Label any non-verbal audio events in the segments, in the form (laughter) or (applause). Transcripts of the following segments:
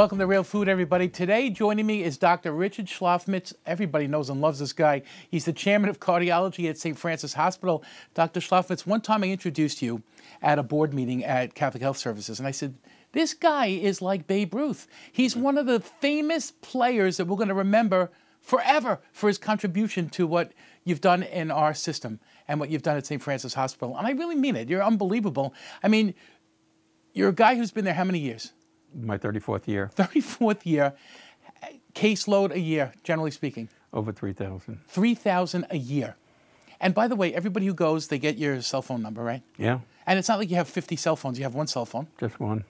Welcome to Real Food, everybody. Today, joining me is Dr. Richard Shlofmitz. Everybody knows and loves this guy. He's the chairman of cardiology at St. Francis Hospital. Dr. Shlofmitz, one time I introduced you at a board meeting at Catholic Health Services, and I said, this guy is like Babe Ruth. He's one of the famous players that we're going to remember forever for his contribution to what you've done in our system and what you've done at St. Francis Hospital. And I really mean it. You're unbelievable. I mean, you're a guy who's been there how many years? My 34th year. (laughs) 34th year. Caseload a year, generally speaking. Over 3,000. 3,000 a year. And by the way, everybody who goes, they get your cell phone number, right? Yeah. And it's not like you have 50 cell phones, you have one cell phone. Just one.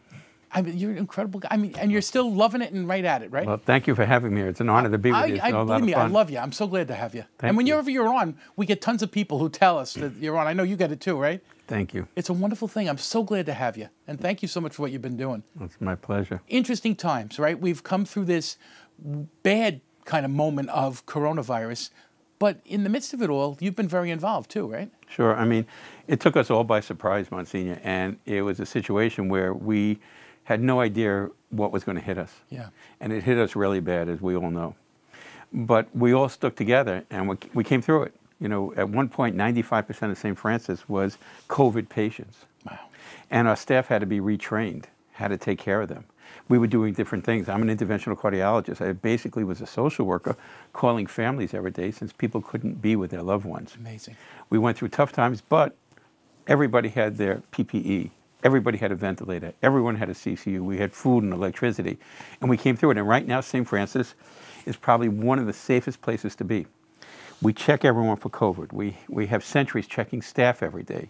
I mean, you're an incredible guy. I mean, and you're still loving it and right at it, right? Well, thank you for having me. Here. It's an honor to be with I, you. It's I, believe me, I love you. I'm so glad to have you. Thank and whenever you're on, we get tons of people who tell us that you're on. I know you get it too, right? Thank you. It's a wonderful thing. I'm so glad to have you. And thank you so much for what you've been doing. It's my pleasure. Interesting times, right? We've come through this bad kind of moment of coronavirus, but in the midst of it all, you've been very involved too, right? Sure. I mean, it took us all by surprise, Monsignor, and it was a situation where we had no idea what was going to hit us. Yeah. And it hit us really bad, as we all know. But we all stuck together and we, we came through it. You know, at one point, 95% of St. Francis was COVID patients. Wow. and our staff had to be retrained how to take care of them. We were doing different things. I'm an interventional cardiologist. I basically was a social worker calling families every day since people couldn't be with their loved ones. Amazing. We went through tough times, but everybody had their PPE. Everybody had a ventilator. Everyone had a CCU. We had food and electricity. And we came through it. And right now, St. Francis is probably one of the safest places to be. We check everyone for COVID. We, we have sentries checking staff every day.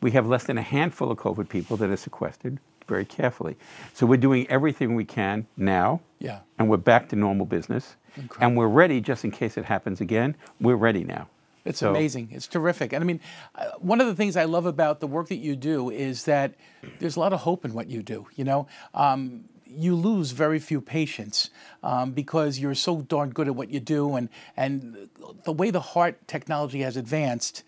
We have less than a handful of COVID people that are sequestered very carefully. So we're doing everything we can now, Yeah. and we're back to normal business. Incredible. And we're ready just in case it happens again. We're ready now. It's So- amazing. It's terrific. And I mean, uh, one of the things I love about the work that you do is that there's a lot of hope in what you do. You know, um, you lose very few patients um, because you're so darn good at what you do, and and the way the heart technology has advanced.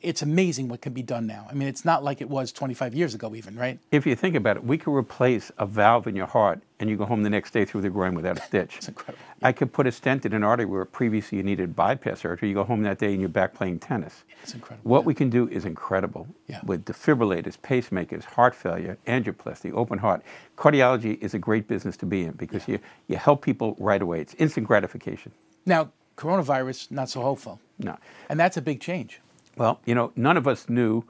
It's amazing what can be done now. I mean, it's not like it was 25 years ago, even, right? If you think about it, we could replace a valve in your heart and you go home the next day through the groin without a (laughs) stitch. It's incredible. I could put a stent in an artery where previously you needed bypass surgery. You go home that day and you're back playing tennis. It's incredible. What we can do is incredible Yeah. with defibrillators, pacemakers, heart failure, angioplasty, open heart. Cardiology is a great business to be in because you, you help people right away. It's instant gratification. Now, coronavirus, not so hopeful. No. And that's a big change. Well, you know, none of us knew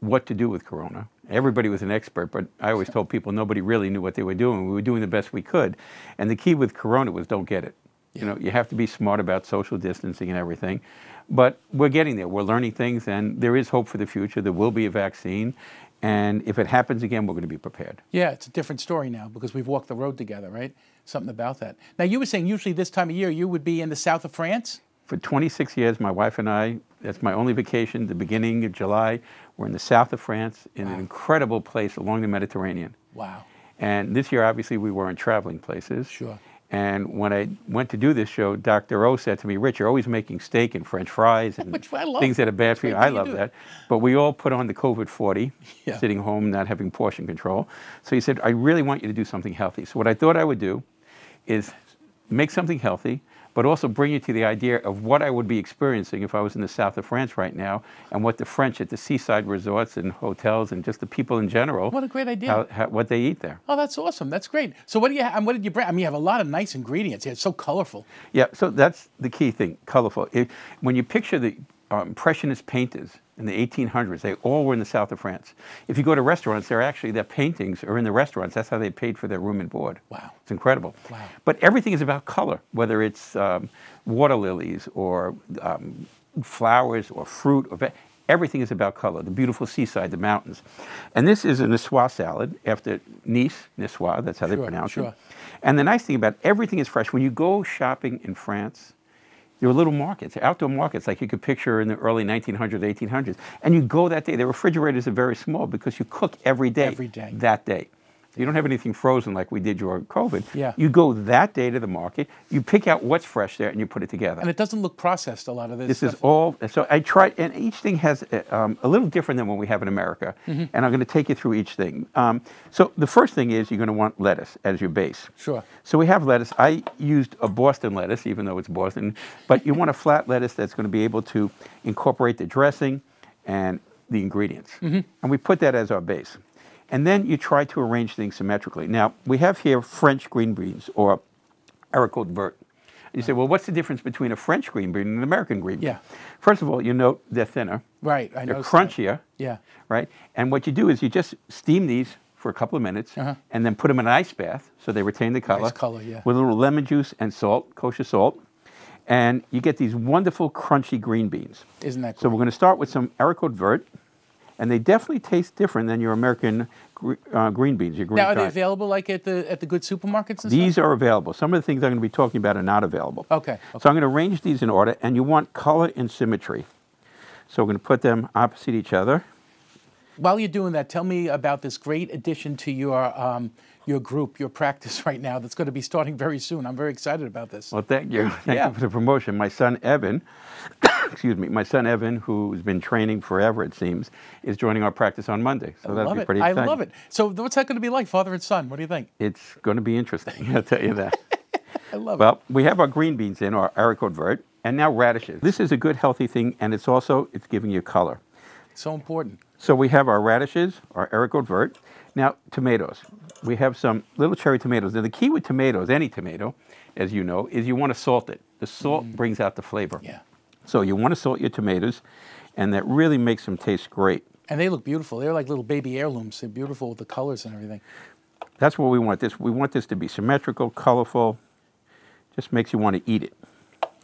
what to do with Corona. Everybody was an expert, but I always told people nobody really knew what they were doing. We were doing the best we could. And the key with Corona was don't get it. You know, you have to be smart about social distancing and everything. But we're getting there. We're learning things, and there is hope for the future. There will be a vaccine. And if it happens again, we're going to be prepared. Yeah, it's a different story now because we've walked the road together, right? Something about that. Now, you were saying usually this time of year you would be in the south of France? For 26 years, my wife and I, that's my only vacation, the beginning of July, we're in the south of France in an incredible place along the Mediterranean. Wow. And this year, obviously, we weren't traveling places. Sure. And when I went to do this show, Dr. O said to me, Rich, you're always making steak and French fries (laughs) and Which I love. things that are bad for you. I way you love that. But we all put on the COVID 40, Yeah. sitting home, not having portion control. So he said, I really want you to do something healthy. So what I thought I would do is make something healthy, but also bring you to the idea of what I would be experiencing if I was in the south of France right now and what the French at the seaside resorts and hotels and just the people in general, What a great idea. how, how, what they eat there. Oh, that's awesome. That's great. So, what do you? ha- and What did you bring? I mean, you have a lot of nice ingredients. here. It's so colorful. Yeah, so that's the key thing, colorful. It, when you picture the uh, Impressionist painters in the 1800s, they all were in the south of France. If you go to restaurants, they're actually, their paintings are in the restaurants. That's how they paid for their room and board. Wow. It's incredible. Wow. But everything is about color, whether it's um, water lilies or um, flowers or fruit or ve- Everything is about color, the beautiful seaside, the mountains. And this is a Niçoise salad after Nice, Niçoise, that's how they Sure, pronounce sure. it. And the nice thing about everything is fresh. When you go shopping in France, there were little markets, outdoor markets, like you could picture in the early 1900s, 1800s. And you go that day. The refrigerators are very small because you cook every day. Every day. That day. You don't have anything frozen like we did during COVID. Yeah. You go that day to the market, you pick out what's fresh there, and you put it together. And it doesn't look processed. A lot of this. This is all. So I tried, and each thing has uh, um, a little different than what we have in America. Mm-hmm. And I'm going to take you through each thing. Um, so the first thing is you're going to want lettuce as your base. Sure. So we have lettuce. I used a Boston lettuce, even though it's Boston, but you want a flat lettuce that's going to be able to incorporate the dressing and the ingredients. Mm-hmm. And we put that as our base. And then you try to arrange things symmetrically. Now, we have here French green beans or haricot vert. You say, well, what's the difference between a French green bean and an American green bean? Yeah. First of all, you note they're thinner, Right. I they're noticed that. crunchier, Yeah. right? And what you do is you just steam these for a couple of minutes Uh-huh. and then put them in an ice bath so they retain the color. color, yeah. With a little lemon juice and salt, kosher salt. And you get these wonderful crunchy green beans. Isn't that So we're going to start with some haricot vert. And they definitely taste different than your American uh, green beans, your green now, are they available like at the at the good supermarkets and These stuff? are available. Some of the things I'm going to be talking about are not available. Okay, okay. So I'm going to arrange these in order, and you want color and symmetry. So we're going to put them opposite each other. While you're doing that, tell me about this great addition to your um, your group, your practice (laughs) right now. That's going to be starting very soon. I'm very excited about this. Well, thank you. Thank Yeah. you for the promotion. My son Evan, (coughs) excuse me, my son Evan, who's been training forever, it seems, is joining our practice on Monday. So I that'll love be it. pretty I love it. So, what's that going to be like, father and son? What do you think? It's going to be interesting. (laughs) I'll tell you that. (laughs) I love it. well, we have our green beans in, our haricot vert, and now radishes. This is a good, healthy thing, and it's also it's giving you color. So important. So we have our radishes, our haricot vert. Now, tomatoes. We have some little cherry tomatoes. Now, the key with tomatoes, any tomato, as you know, is you want to salt it. The salt brings out the flavor. Mm. Yeah. So you want to salt your tomatoes, and that really makes them taste great. And they look beautiful. They're like little baby heirlooms. They're beautiful with the colors and everything. That's what we want. This we want this to be symmetrical, colorful. Just makes you want to eat it,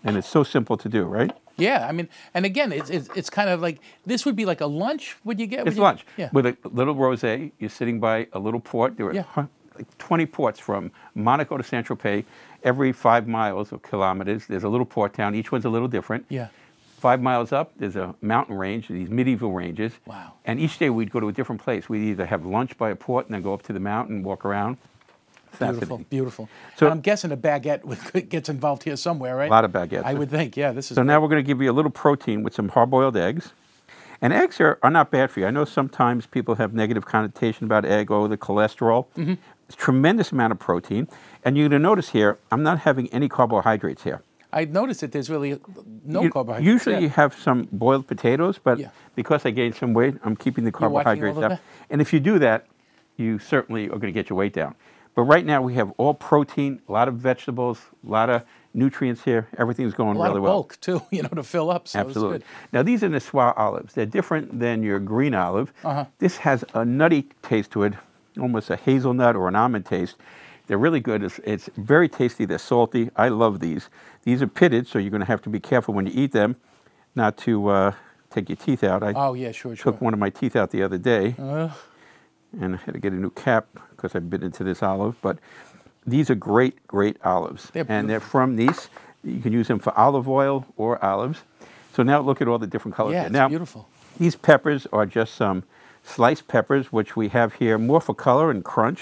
and it's so simple to do, right? Yeah, I mean, and again, it's, it's, it's kind of like this would be like a lunch. Would you get? would It's you- lunch Yeah. with a little rosé. You're sitting by a little port. There are Yeah. like 20 ports from Monaco to Saint Tropez. Every five miles or kilometers, there's a little port town. Each one's a little different. yeah. Five miles up, there's a mountain range, these medieval ranges. Wow. And each day we'd go to a different place. We'd either have lunch by a port and then go up to the mountain walk around. Beautiful, beautiful. So- and I'm guessing a baguette (laughs) gets involved here somewhere, right? A lot of baguettes. I would think. Yeah, this is. So now we're going to give you a little protein with some hard-boiled eggs. And eggs are, are not bad for you. I know sometimes people have negative connotation about egg, oh, the cholesterol. Mm-hmm. It's tremendous amount of protein. And you're going to notice here, I'm not having any carbohydrates here. I noticed that there's really no You- carbohydrates. Usually yeah. you have some boiled potatoes, but Yeah. because I gained some weight, I'm keeping the carbohydrates up. And if you do that, you certainly are going to get your weight down. But right now we have all protein, a lot of vegetables, a lot of nutrients here. Everything's going a lot really of well. bulk too, (laughs) you know, to fill up. So Absolutely. It's good. Now these are Niçoise olives. They're different than your green olive. Uh-huh. This has a nutty taste to it, almost a hazelnut or an almond taste. They're really good. It's, it's very tasty. They're salty. I love these. These are pitted, so you're going to have to be careful when you eat them, not to uh, take your teeth out. I Oh yeah, sure, sure. took one of my teeth out the other day, Uh, and I had to get a new cap because I bit into this olive. But these are great, great olives, They're and they're from Nice. You can use them for olive oil or olives. So now look at all the different colors. yeah, it's now, beautiful. these peppers are just some sliced peppers, which we have here more for color and crunch,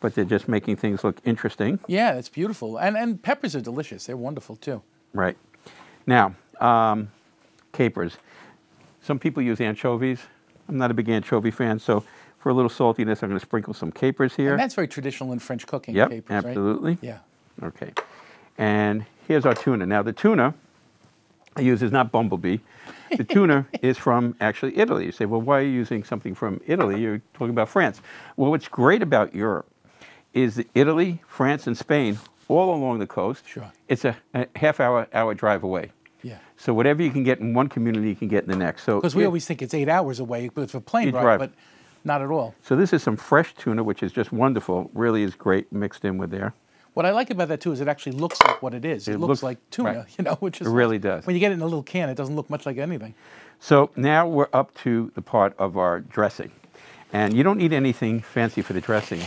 but they're just making things look interesting. Yeah, it's beautiful. And and peppers are delicious. They're wonderful too. Right. Now, um, capers. Some people use anchovies. I'm not a big anchovy fan, so for a little saltiness, I'm going to sprinkle some capers here. And that's very traditional in French cooking. Yep, capers, right? absolutely. Yeah. Okay. And here's our tuna. Now, the tuna I use is not bumblebee. The (laughs) tuna is from actually Italy. You say, well, why are you using something from Italy? You're talking about France. Well, what's great about Europe is that Italy, France, and Spain, all along the coast, Sure. it's a, a half hour, hour drive away. Yeah. So whatever you can get in one community, you can get in the next. So Because we here- always think it's eight hours away, but a plane ride, drive. but not at all. So this is some fresh tuna, which is just wonderful. Really is great mixed in with there. What I like about that too is it actually looks like what it is. It, It looks looks- like tuna, right. you know, which is It really does. When you get it in a little can, it doesn't look much like anything. So now we're up to the part of our dressing. And you don't need anything fancy for the dressing.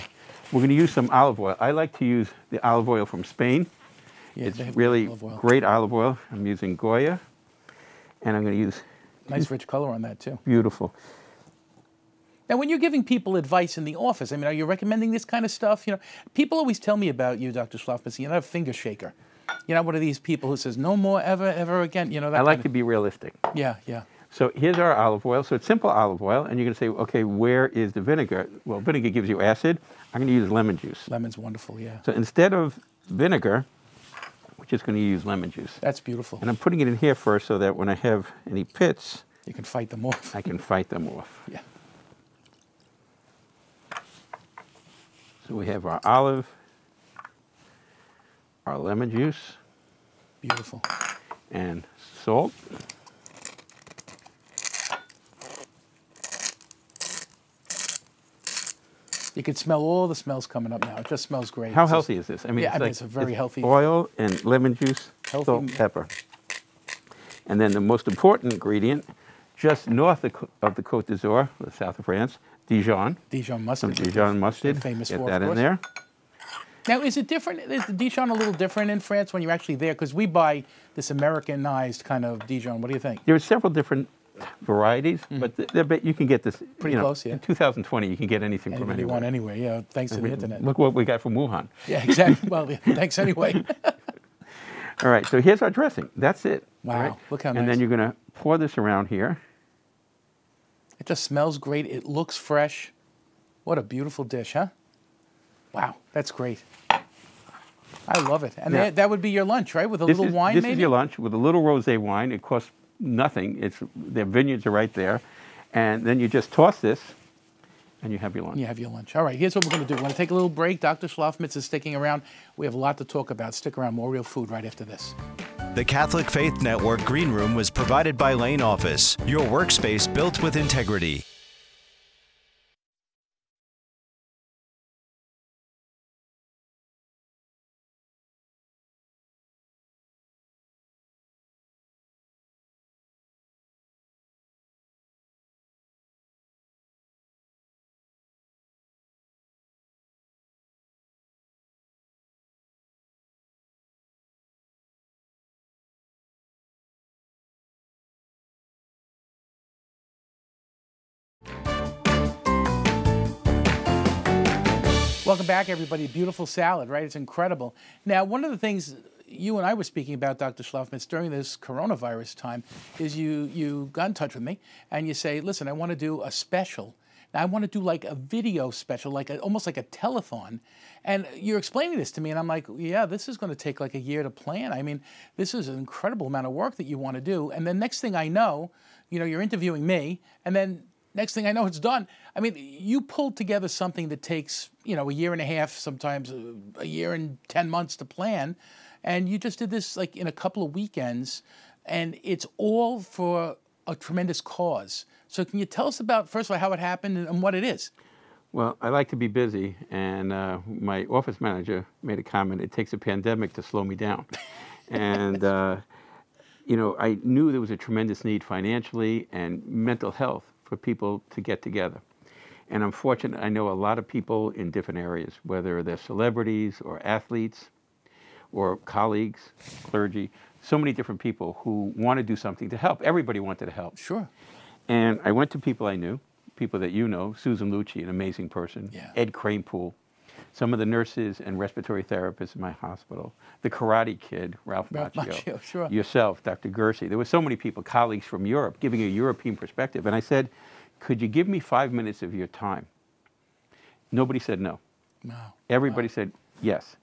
We're going to use some olive oil. I like to use the olive oil from Spain. Yeah, it's really olive oil. great olive oil. I'm using Goya. And I'm going to use Nice rich color on that too. beautiful. Now, when you're giving people advice in the office, I mean, are you recommending this kind of stuff? You know, people always tell me about you, Dr. Shlofmitz. You're not a finger shaker. You're not one of these people who says no more ever, ever again. You know, that I like to be realistic. yeah, yeah. So here's our olive oil. So it's simple olive oil, and you're going to say, okay, where is the vinegar? Well, vinegar gives you acid. I'm going to use lemon juice. Lemon's wonderful. Yeah, So instead of vinegar, we're just going to use lemon juice. that's beautiful. And I'm putting it in here first so that when I have any pits, You can fight them off. I can fight them off. (laughs) Yeah. So we have our olive, our lemon juice, Beautiful. and salt. You can smell all the smells coming up now. It just smells great. How It's just- healthy is this? I mean, Yeah, I mean, like- it's a very healthy- Oil and lemon juice, Healthy salt, pepper. And then the most important ingredient, just north of, of the Côte d'Azur, the south of France, Dijon. Dijon Some mustard. Dijon mustard. famous Get for, that in there. Now, is it different? Is the Dijon a little different in France when you're actually there? Because we buy this Americanized kind of Dijon. What do you think? There are several different varieties, mm-hmm. but th- they're you can get this. Pretty you know, close, yeah. In 2020, you can get anything from Anything you anywhere. want anyway. Yeah, thanks to the internet. Look what we got from Wuhan. Yeah, exactly. Well, yeah, (laughs) thanks anyway. All right, so here's our dressing. That's it. Wow, right? look how And nice. then you're going to pour this around here. It just smells great. It looks fresh. What a beautiful dish, huh? Wow, that's great. I love it. And Now- that, that would be your lunch, right? With a This little is, wine, this maybe? is your lunch with a little rosé wine. It costs nothing. It's their vineyards are right there, and then you just toss this, and you have your lunch. You have your lunch. All right, here's what we're going to do. We're going to take a little break. Dr. Shlofmitz is sticking around. We have a lot to talk about. Stick around. More real food right after this. The Catholic Faith Network Green Room was provided by Lane Office, your workspace built with integrity. Welcome back, everybody. Beautiful salad, right? It's incredible. Now, one of the things you and I were speaking about, Dr. Shlofmitz, during this coronavirus time, is you you got in touch with me and you say, "Listen, I want to do a special. I want to do like a video special, like a, almost like a telethon." And you're explaining this to me, and I'm like, "Yeah, this is going to take like a year to plan. I mean, this is an incredible amount of work that you want to do." And then next thing I know, you know, you're interviewing me, and then next thing I know, it's done. I mean, you pulled together something that takes, you know, a year and a half, sometimes a, a year and 10 months to plan. And you just did this like in a couple of weekends. And it's all for a tremendous cause. So, can you tell us about, first of all, how it happened and, and what it is? Well, I like to be busy, and uh, my office manager made a comment. It takes a pandemic to slow me down, (laughs) and uh, you know, I knew there was a tremendous need financially and mental health for people to get together. And I'm fortunate. I know a lot of people in different areas, whether they're celebrities or athletes, or colleagues, clergy. So many different people who want to do something to help. Everybody wanted to help. Sure. And I went to people I knew, people that you know, Susan Lucci, an amazing person, Yeah. Ed Kranepool, some of the nurses and respiratory therapists in my hospital, the Karate Kid, Ralph, Ralph Macchio, Macchio, sure. yourself, Dr. Gersey. There were so many people, colleagues from Europe, giving a European perspective. And I said, could you give me five minutes of your time? Nobody said no. No. Everybody said yes.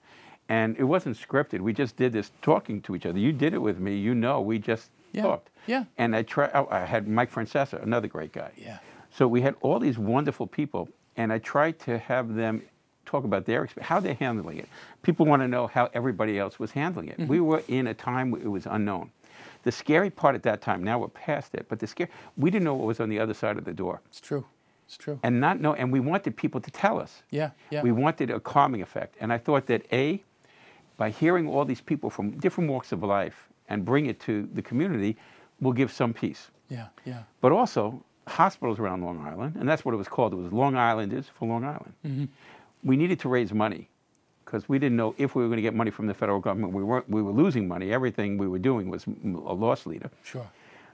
And it wasn't scripted. We just did this talking to each other. You did it with me. You know, we just Yeah. talked. Yeah. And I tried. Oh, I had Mike Francesa, another great guy. Yeah. So we had all these wonderful people, and I tried to have them talk about their experience, how they're handling it. People want to know how everybody else was handling it. Mm-hmm. We were in a time where it was unknown. The scary part at that time, now we're past it, but the scare, we didn't know what was on the other side of the door. It's true. It's true. And not know, and we wanted people to tell us. Yeah. Yeah. We wanted a calming effect. And I thought that A, by hearing all these people from different walks of life and bring it to the community, will give some peace. yeah. Yeah. But also, hospitals around Long Island, and that's what it was called. It was Long Islanders for Long Island. Mm-hmm. We needed to raise money because we didn't know if we were going to get money from the federal government. We, weren't, we were losing money. Everything we were doing was a loss leader. Sure.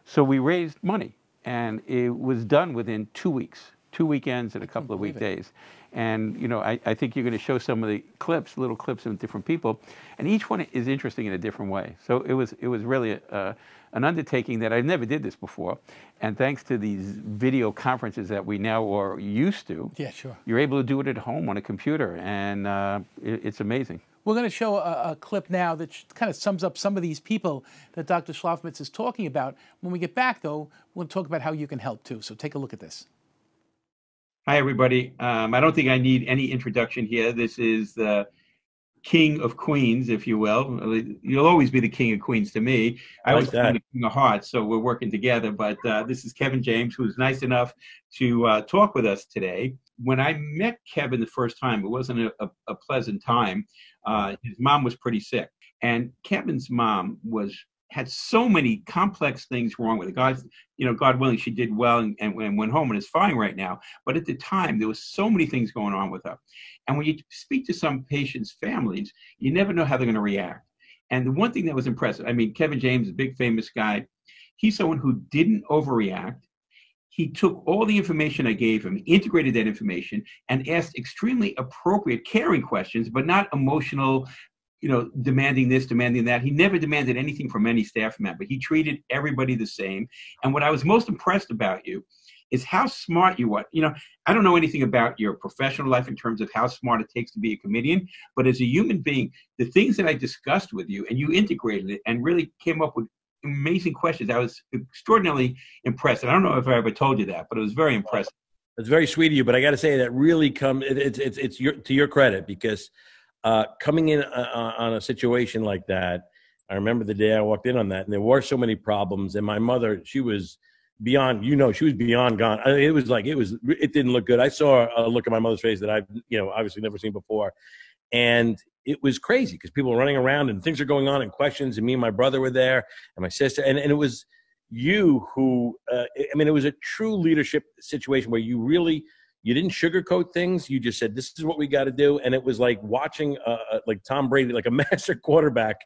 So we raised money, and it was done within two weeks. Two weekends and a couple of weekdays. And you know, I, I think you're going to show some of the clips, little clips of different people, and each one is interesting in a different way. So it was it was really a, an undertaking that I never did this before, and thanks to these video conferences that we now are used to, yeah, sure, you're able to do it at home on a computer, and uh, it, it's amazing. We're going to show a, a, clip now that kind of sums up some of these people that Dr. Shlofmitz is talking about. When we get back, though, we'll talk about how you can help too. So take a look at this. Hi, everybody. Um, I don't think I need any introduction here. This is the king of queens, if you will. You'll always be the king of queens to me. I, I like was the king of hearts, so we're working together. But uh, this is Kevin James, who's nice enough to uh, talk with us today. When I met Kevin the first time, it wasn't a, a, a pleasant time. Uh, his mom was pretty sick, and Kevin's mom was had so many complex things wrong with it. God, you know, God willing, she did well and, and, went home and is fine right now. But at the time, there was so many things going on with her. And when you speak to some patients' families, you never know how they're going to react. And the one thing that was impressive, I mean, Kevin James, a big famous guy, he's someone who didn't overreact. He took all the information I gave him, integrated that information, and asked extremely appropriate, caring questions, but not emotional, you know, demanding this, demanding that. He never demanded anything from any staff member. But he treated everybody the same. And what I was most impressed about you is how smart you are. You know, I don't know anything about your professional life in terms of how smart it takes to be a comedian, but as a human being, the things that I discussed with you and you integrated it and really came up with amazing questions. I was extraordinarily impressed. And I don't know if I ever told you that, but it was very impressive. It's very sweet of you, but I got to say that really come it's it's it's your to your credit because uh, coming in uh, uh, on a situation like that, I remember the day I walked in on that, and there were so many problems. And my mother, she was beyond, you know, she was beyond gone. I mean, it was like it was, it didn't look good. I saw a look at my mother's face that I've, you know, obviously never seen before, and it was crazy because people were running around and things are going on and questions. And me and my brother were there, and my sister, and and it was you who, uh, I mean, it was a true leadership situation where you really you didn't sugarcoat things. You just said, "This is what we got to do," and it was like watching, uh, uh like Tom Brady, like a (laughs) master quarterback,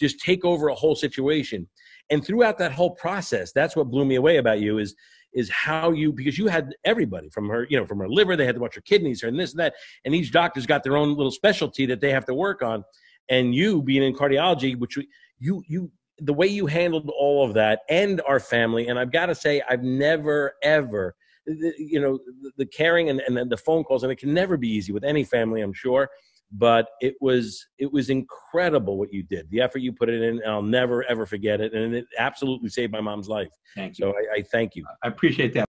just take over a whole situation. And throughout that whole process, that's what blew me away about you is is how you because you had everybody from her, you know, from her liver, they had to watch her kidneys, and this and that, and each doctor's got their own little specialty that they have to work on. And you being in cardiology, which you you the way you handled all of that and our family, and I've got to say, I've never ever you know the caring and, and the phone calls and it can never be easy with any family i'm sure but it was it was incredible what you did the effort you put it in i'll never ever forget it and it absolutely saved my mom's life. Thank you. So I, I thank you. I appreciate that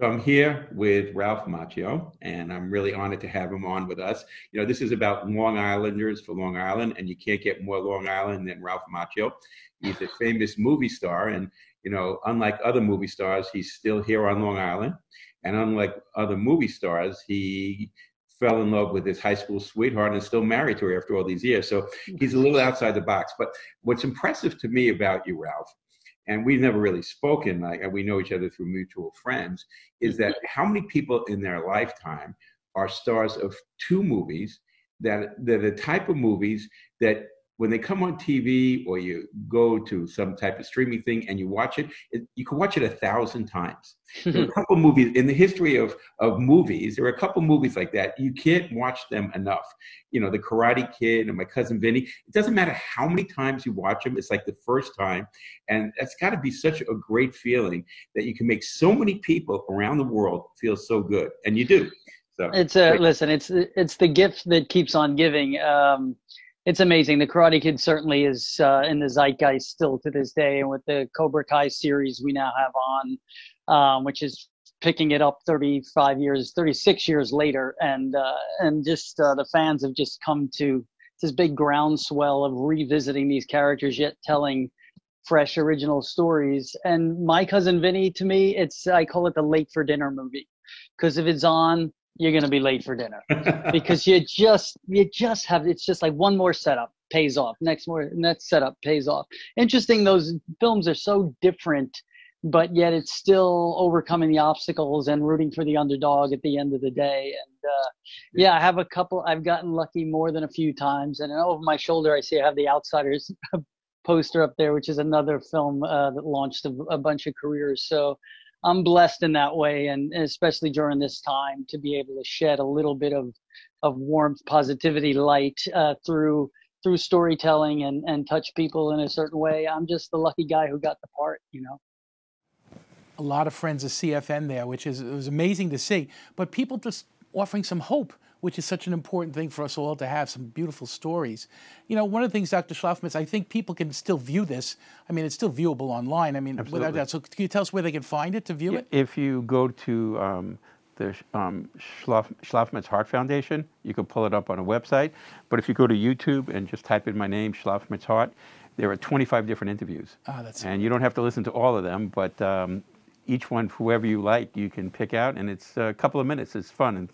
so I'm here with Ralph Macchio, and I'm really honored to have him on with us. You know, this is about Long Islanders for Long Island, and you can't get more Long Island than Ralph Macchio. He's a famous movie star, and you know, unlike other movie stars, he's still here on Long Island. And unlike other movie stars, he fell in love with his high school sweetheart and still married to her after all these years. So he's a little outside the box. But what's impressive to me about you, Ralph, and we've never really spoken, like we know each other through mutual friends, is that mm-hmm. how many people in their lifetime are stars of two movies that they're the type of movies that when they come on TV or you go to some type of streaming thing and you watch it, it you can watch it a thousand times. there are a (laughs) couple movies in the history of, of movies. There are a couple movies like that. You can't watch them enough. You know, The Karate Kid and My Cousin Vinny. It doesn't matter how many times you watch them. It's like the first time, and that's got to be such a great feeling that you can make so many people around the world feel so good, and you do. So it's a listen. It's it's the gift that keeps on giving. Um, it's amazing. The Karate Kid certainly is uh, in the zeitgeist still to this day, and with the Cobra Kai series we now have on, um, which is picking it up 35 years, 36 years later, and uh, and just uh, the fans have just come to this big groundswell of revisiting these characters, yet telling fresh original stories. And my cousin Vinny, to me, it's I call it the late for dinner movie because if it's on you're going to be late for dinner. (laughs) Because you just you just have it's just like one more setup pays off. Next more next setup pays off. Interesting those films are so different but yet it's still overcoming the obstacles and rooting for the underdog at the end of the day. And uh, yeah. i have a couple i've gotten lucky more than a few times. And over my shoulder i see i have the outsiders (laughs) poster up there which is another film uh, that launched a, a bunch of careers. So I'm blessed in that way, and especially during this time to be able to shed a little bit of of warmth, positivity, light uh, through through storytelling and and touch people in a certain way. I'm just the lucky guy who got the part, you know. A lot of friends of CFN there, which is it was amazing to see. But people just offering some hope which is such an important thing for us all to have some beautiful stories. You know, one of the things, Dr. Shlofmitz, I think people can still view this. I mean, it's still viewable online. I mean, Absolutely. without that. So, can you tell us where they can find it to view it? If you go to um, the um, Shlof, Shlofmitz Heart Foundation, you can pull it up on a website. But if you go to YouTube and just type in my name, Shlofmitz Heart, there are 25 different interviews. Ah, that's and you don't have to listen to all of them, but um, each one, whoever you like, you can pick out, and it's a couple of minutes. It's fun, and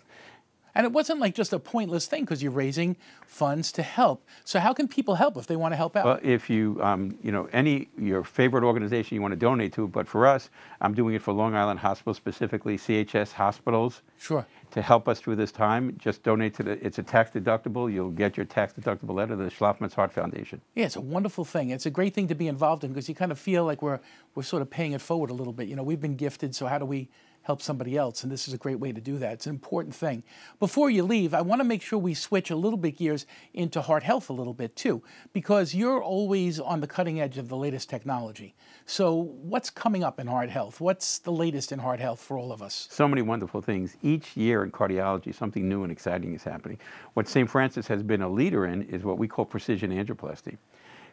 and it wasn't like just a pointless thing because you're raising funds to help. So how can people help if they want to help out? Well, if you, um, you know, any your favorite organization you want to donate to, but for us, I'm doing it for Long Island Hospital, specifically CHS hospitals. Sure. To help us through this time, just donate to the. It's a tax deductible. You'll get your tax deductible letter to the Shlofmitz Heart Foundation. Yeah, it's a wonderful thing. It's a great thing to be involved in because you kind of feel like we're we're sort of paying it forward a little bit. You know, we've been gifted, so how do we help somebody else. And this is a great way to do that. It's an important thing. Before you leave, I want to make sure we switch a little bit gears into heart health a little bit too, because you're always on the cutting edge of the latest technology. So, what's coming up in heart health? What's the latest in heart health for all of us? So many wonderful things. Each year in cardiology, something new and exciting is happening. What St. Francis has been a leader in is what we call precision angioplasty.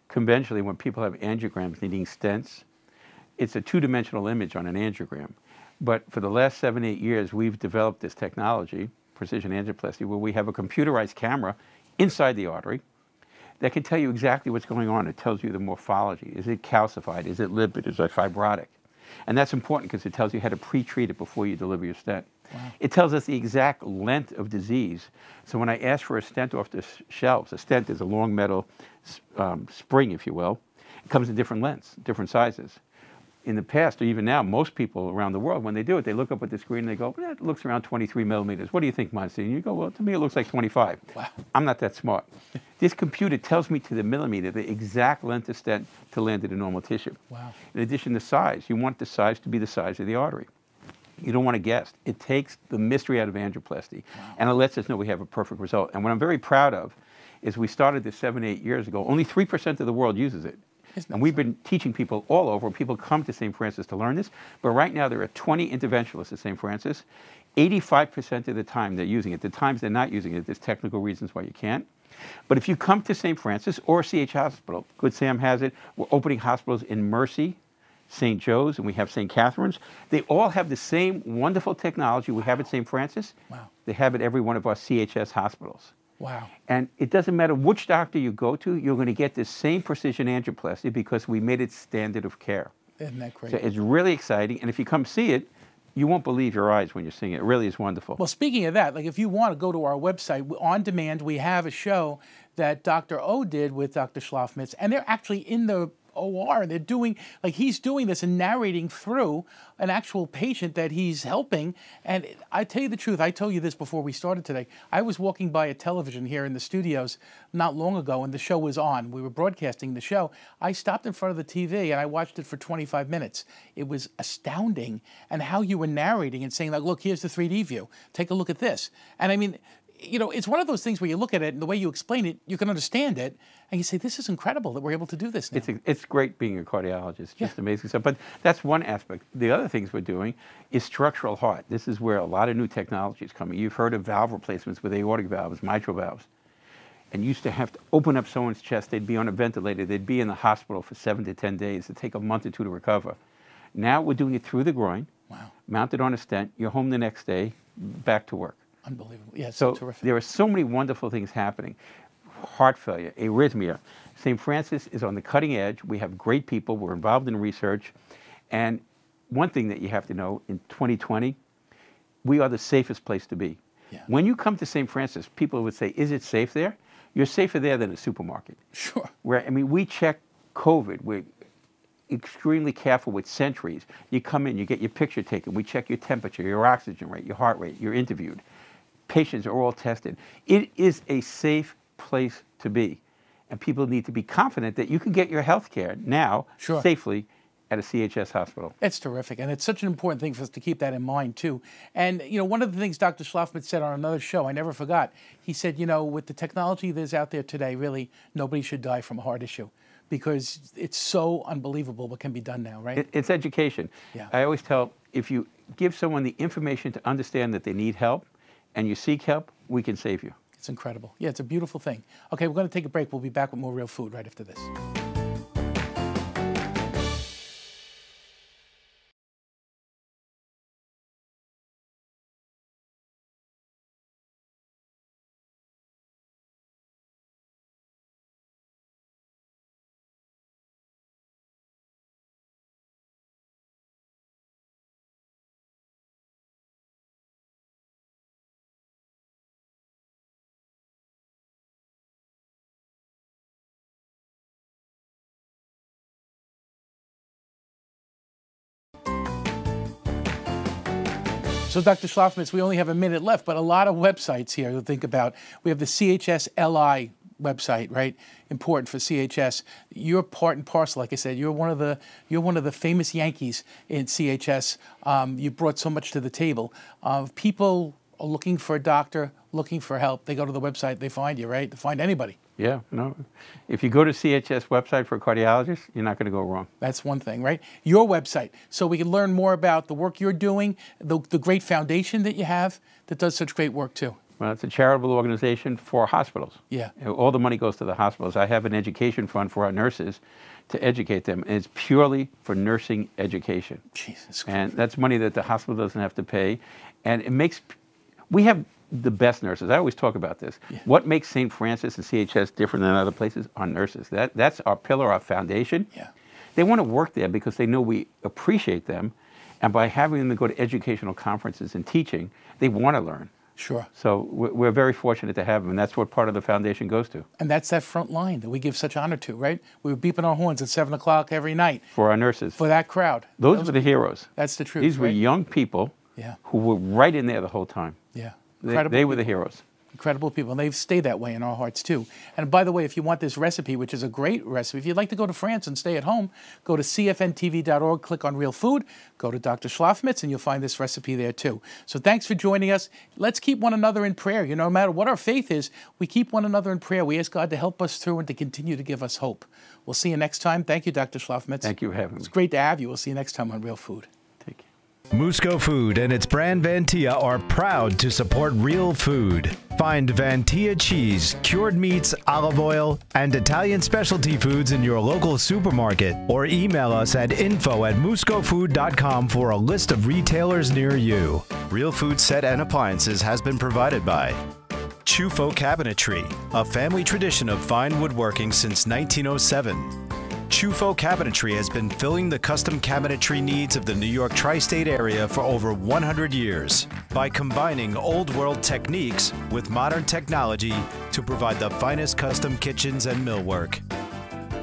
Conventionally, when people have angiograms needing stents, it's a two dimensional image on an angiogram. But for the last seven, eight years, we've developed this technology, precision angioplasty, where we have a computerized camera inside the artery that can tell you exactly what's going on. It tells you the morphology. Is it calcified? Is it lipid? Is it fibrotic? And that's important because it tells you how to pre-treat it before you deliver your stent. Wow. It tells us the exact length of disease. So when I ask for a stent off the shelves, a stent is a long metal um, spring, if you will. It comes in different lengths, different sizes in the past, or even now, most people around the world, when they do it, they look up at the screen and they go, well, it looks around 23 millimeters. What do you think, Monsignor? And you go, well, to me, it looks like 25. Wow. I'm not that smart. (laughs) this computer tells me to the millimeter the exact length of stent to land in the normal tissue. Wow. In addition to size, you want the size to be the size of the artery. You don't want to guess. It takes the mystery out of angioplasty, wow. and it lets us know we have a perfect result. And what I'm very proud of is we started this seven, eight years ago. Only 3% of the world uses it. And we've been teaching people all over. People come to St. Francis to learn this. But right now, there are 20 interventionalists at St. Francis. 85% of the time they're using it. The times they're not using it, there's technical reasons why you can't. But if you come to St. Francis or CH Hospital, Good Sam has it, we're opening hospitals in Mercy, St. Joe's, and we have St. Catherine's. They all have the same wonderful technology we have at St. Francis. Wow. They have it every one of our CHS hospitals. Wow. And it doesn't matter which doctor you go to, you're going to get the same precision angioplasty because we made it standard of care. Isn't that great? So it's really exciting. And if you come see it, you won't believe your eyes when you're seeing it. It really is wonderful. Well, speaking of that, like if you want to go to our website, on demand, we have a show that Dr. O did with Dr. Shlofmitz, and they're actually in the OR. They're doing like he's doing this and narrating through an actual patient that he's helping. And I tell you the truth, I told you this before we started today. I was walking by a television here in the studios not long ago, and the show was on. We were broadcasting the show. I stopped in front of the TV and I watched it for 25 minutes. It was astounding, and how you were narrating and saying like, "Look, here's the 3D view. Take a look at this." And I mean, you know, it's one of those things where you look at it and the way you explain it, you can understand it, and you say, "This is incredible that we're able to do this now." It's a, it's great being a cardiologist, just yeah. amazing stuff. But that's one aspect. The other things we're doing is structural heart. This is where a lot of new technology is coming. You've heard of valve replacements with aortic valves, mitral valves, and used to have to open up someone's chest. They'd be on a ventilator. They'd be in the hospital for seven to ten days. It'd take a month or two to recover. Now we're doing it through the groin, wow. mounted on a stent. You're home the next day, back to work. Unbelievable. Yeah, so terrific. there are so many wonderful things happening. Heart failure, arrhythmia. St. Francis is on the cutting edge. We have great people. We're involved in research. And one thing that you have to know in 2020, we are the safest place to be. Yeah. When you come to St. Francis, people would say, Is it safe there? You're safer there than a supermarket. Sure. Where, I mean, we check COVID. We're extremely careful with Sentries. You come in, you get your picture taken. We check your temperature, your oxygen rate, your heart rate. You're interviewed patients are all tested. It is a safe place to be. And people need to be confident that you can get your health care now sure. safely at a CHS hospital. It's terrific, and it's such an important thing for us to keep that in mind too. And you know, one of the things Dr. Schlafman said on another show, I never forgot. He said, you know, with the technology that's out there today, really nobody should die from a heart issue because it's so unbelievable what can be done now, right? It's education. Yeah. I always tell if you give someone the information to understand that they need help, and you seek help, we can save you. It's incredible. Yeah, it's a beautiful thing. Okay, we're going to take a break. We'll be back with more real food right after this. So, Dr. Shlofmitz, we only have a minute left, but a lot of websites here to think about. We have the CHSLI website, right? Important for CHS. You're part and parcel, like I said. You're one of the you're one of the famous Yankees in CHS. Um, you brought so much to the table. Uh, people looking for a doctor, looking for help. They go to the website, they find you, right? They find anybody. Yeah, no. If you go to CHS website for a cardiologist, you're not going to go wrong. That's one thing, right? Your website, so we can learn more about the work you're doing, the, the great foundation that you have that does such great work too. Well, it's a charitable organization for hospitals. Yeah. All the money goes to the hospitals. I have an education fund for our nurses to educate them, and it's purely for nursing education. Jesus Christ. And that's money that the hospital doesn't have to pay. And it makes, we have the best nurses. I always talk about this. Yeah. What makes St. Francis and CHS different than other places are nurses. That, that's our pillar, our foundation. Yeah. They want to work there because they know we appreciate them. And by having them go to educational conferences and teaching, they want to learn. Sure. So we're we're very fortunate to have them, and that's what part of the foundation goes to And that's that front line that we give such honor to, right? We were beeping our horns at seven o'clock every night for our nurses. for that crowd. Those were the heroes. That's the truth. These were right? young people Yeah. who were right in there the whole time. Yeah. They, they were the heroes. Incredible people. And they've stayed that way in our hearts too. And by the way, if you want this recipe, which is a great recipe, if you'd like to go to France and stay at home, go to cfntv.org, click on Real Food, go to Dr. Shlofmitz, and you'll find this recipe there too. So thanks for joining us. Let's keep one another in prayer. You know, no matter what our faith is, we keep one another in prayer. We ask God to help us through and to continue to give us hope. We'll see you next time. Thank you, Dr. Shlofmitz. Thank you for having me. It's great to have you. We'll see you next time on Real Food. Musco Food and its brand Vantia are proud to support real food. Find Vantia cheese, cured meats, olive oil, and Italian specialty foods in your local supermarket or email us at info at muscofood.com for a list of retailers near you. Real Food Set and Appliances has been provided by Ciuffo Cabinetry, a family tradition of fine woodworking since 1907. Ciuffo Cabinetry has been filling the custom cabinetry needs of the New York tri state area for over 100 years by combining old world techniques with modern technology to provide the finest custom kitchens and millwork.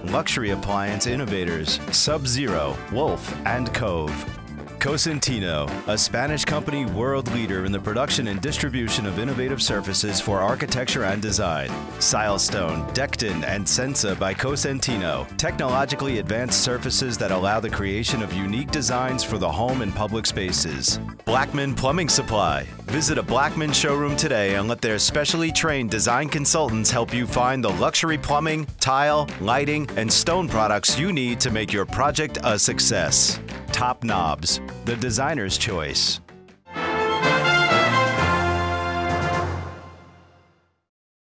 Luxury appliance innovators Sub Zero, Wolf, and Cove. Cosentino, a Spanish company world leader in the production and distribution of innovative surfaces for architecture and design. Silestone, Dekton, and Sensa by Cosentino, technologically advanced surfaces that allow the creation of unique designs for the home and public spaces. Blackman Plumbing Supply. Visit a Blackman showroom today and let their specially trained design consultants help you find the luxury plumbing, tile, lighting, and stone products you need to make your project a success. Top Knobs, the designer's choice.